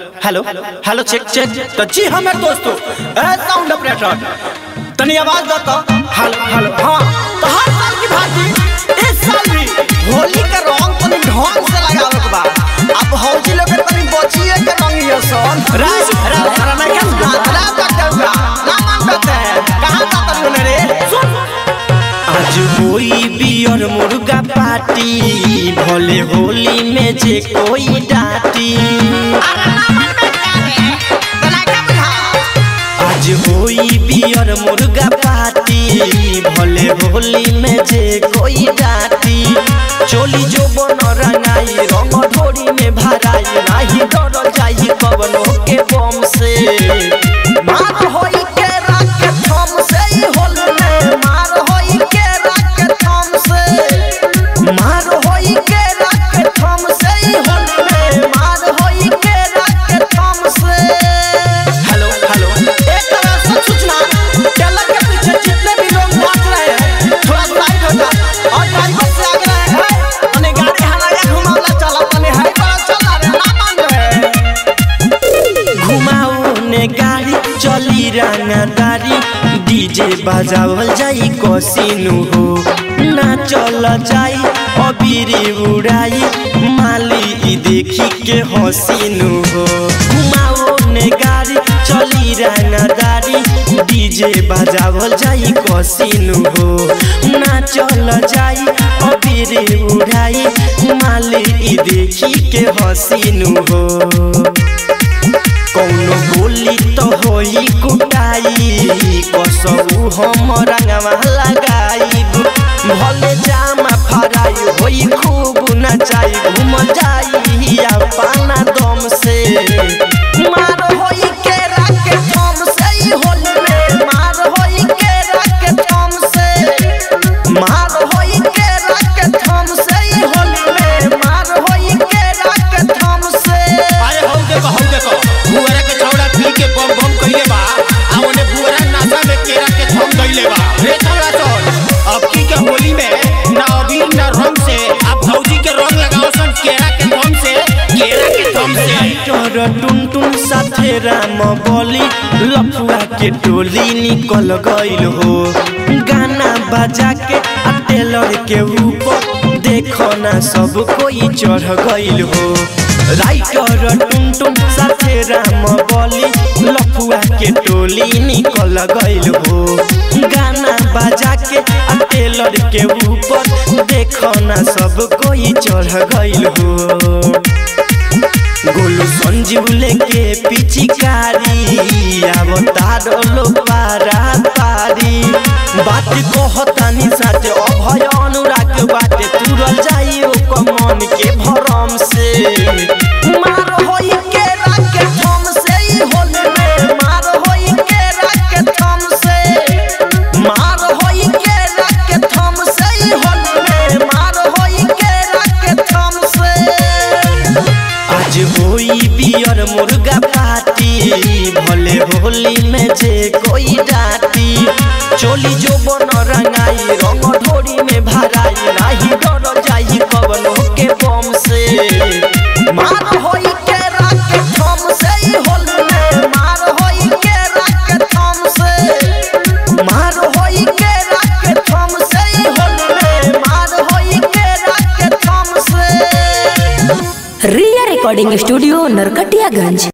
Hello hello check check तो जी हमें दोस्तों साउंड ऑपरेटर तनी आवाज़ दो तो हेलो हेलो हाँ तो हर साल की भांति इस साल भी होली का रंग तनी ढंग से लगावे के बा अब हौजी लोग के तनी बचिए के रंग ये सन राज राज राज मैं क्या राज का देगा ना मान करते हैं कहाँ का तनी उन्हें रे सुन आज होई बियर मुर्गा पार्टी भले होली में जे कोई डांटी होली में जे कोई डाटी चोली जो बन रंगाई रंग ढोरी में भराई नाही डर जाई कवनो चली रांगादारी डीजे बजावल जाई, कसिनु हो। ना चल जाई, अबिरी उड़ाई। माली देखी के हसिनु हो। घुमाउने गाडी, चली रांगादारी डीजे बजावल जाई, कसिनु हो। ना चल जाई, अबिरी उड़ाई। माली देखी के हसिनु हो। कसऊ तोर टुन टुन साथे राम बोली, लफुआ के टोली निकल गइल हो। गाना बजा के टेलर के ऊपर देखो ना सब कोई चढ़ गइल हो। राइटर टुन टुन साथे राम बोली, लफुआ के टोली निकल गइल हो। गाना बजा के टेलर के ऊपर देखो ना सब कोई चढ़ गइल हो। गोलू संजीव लेके पिचिकारी अब तारो लो पारा पारी। बात कहतानी साथे अभय पार्टी भले होली में जे कोई डांटी। चोली जो बन रंगाई, रंग ढोरी में भराई, नाही डर जाई कवनो के बम से। मार होई के थम से होली मार होई के थम से। मार होई के थम से होली मार होई के थम से। Riya recording studio Narkatiaganj.